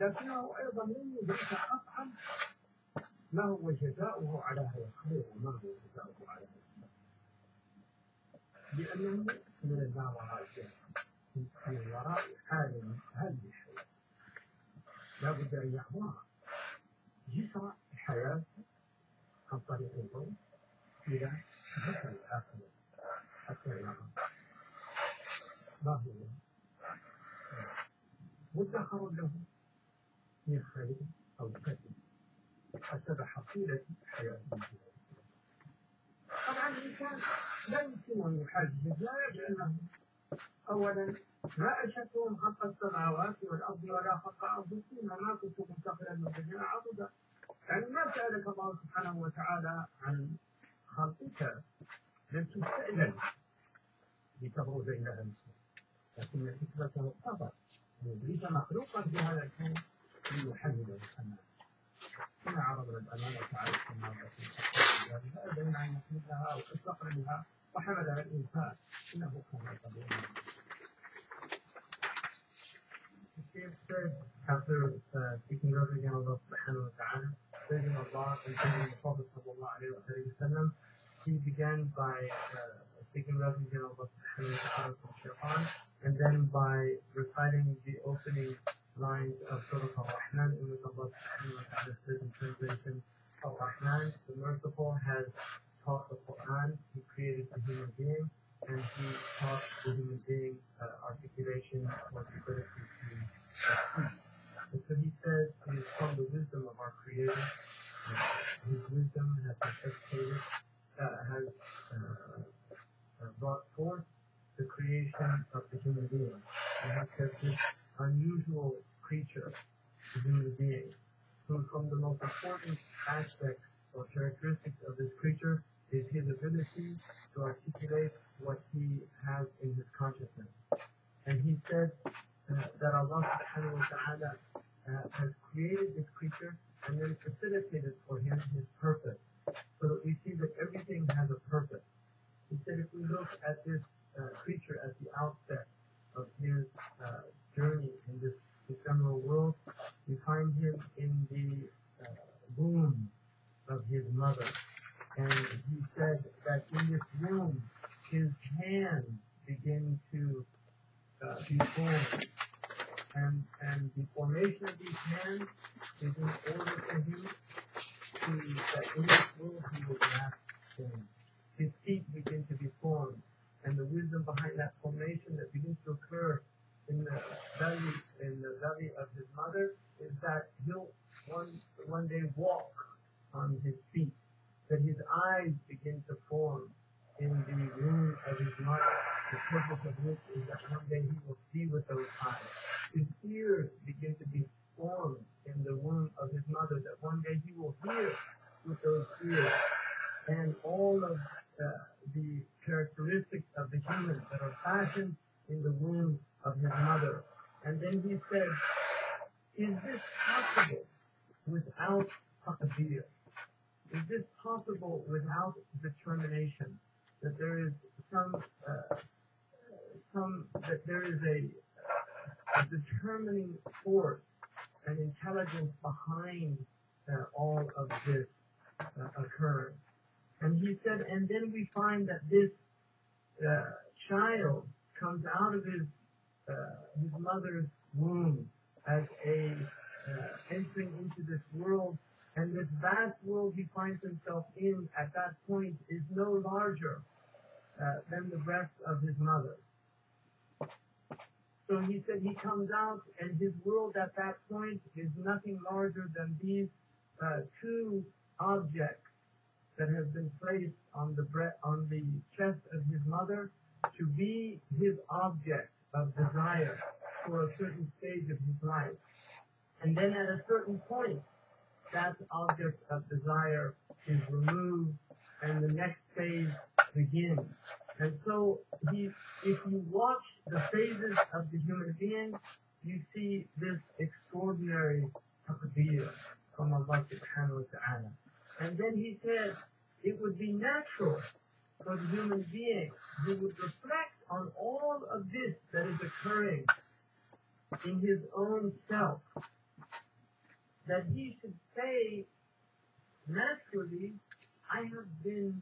لكنه أيضا لم يدرك قطعا ما هو جزاؤه على هذا الخير وما هو جزاؤه على هذا لأنه من الماوراء من وراء حال هذه الحياة لا بد ان يحضرها جسر الحياة عن طريق الضوء إلى جسر الاخره حتى يرى ما هو مدخر له من خير أو شر. حسب حياة الانسان طبعا الانسان لا يمكن ان يحدد ذلك لأنه اولا ما اشهدتهم خلق السماوات والأرض ولا خلق انفسهم ما كنت متخذا من الذين عضدا يعني ما سألك الله سبحانه وتعالى عن خلقك. لم تستأذن لتبرز إلى نفسك. لكن الحكمة مقتضى. مبيدة مخلوقة في هذا الكون ليحذب الأمانة. هنا عرض للأمانة تعالى كما بسيطة لا أدنى أن يحملها وإطلقنا بها وحملها الإنسان إنه كما تقول After uh, speaking of again Allah subhanahu wa ta'ala, praising Allah and praising the Prophet he began by uh, speaking refuge in Allah subhanahu wa shaitan, and then by reciting the opening lines of Surah Al-Rahman, in which Allah subhanahu wa ta'ala says in translation, Al-Rahman, the merciful, has taught the Quran, he created the human being, and he taught the human being uh, articulation or the ability to speak. And so he says is from the wisdom of our Creator. Uh, his wisdom has necessitated, uh, has uh, uh, brought forth the creation of the human being. Has kept this unusual creature, the human being, who from the most important aspects or characteristics of this creature is his ability to articulate what he has in his consciousness. And he said uh, that Allah subhanahu wa ta'ala uh, has created this creature and then facilitated for him his purpose. So we see that everything has a purpose. He said if we look at this uh, creature at the outset of his uh, journey in this ephemeral world, we find him in the uh, womb of his mother. And he said that in this womb, his hands begin to uh, be formed. And, and the formation of these hands is in order for him to, that in this world he will grasp things. His feet begin to be formed. And the wisdom behind that formation that begins to occur in the belly, in the belly of his mother is that he'll one, one day walk on his feet that his eyes begin to form in the womb of his mother, the purpose of which is that one day he will see with those eyes. His ears begin to be formed in the womb of his mother, that one day he will hear with those ears. And all of human that are fashioned in the womb of his mother. And then he said, is this possible without taqdeer? Is this possible without determination? That there is some, uh, some that there is a, a determining force and intelligence behind uh, all of this uh. And he said, and then we find that this uh, child comes out of his uh, his mother's womb as a uh, entering into this world and this vast world he finds himself in at that point is no larger uh, than the breast of his mother. So he said he comes out, and his world at that point is nothing larger than these uh, two objects that has been placed on the bre- on the chest of his mother to be his object of desire for a certain stage of his life. And then at a certain point, that object of desire is removed and the next phase begins. And so he, if you watch the phases of the human being, you see this extraordinary taqdeer from Allah subhanahu wa ta'ala. And then he said, it would be natural for the human being who would reflect on all of this that is occurring in his own self, that he should say naturally, I have been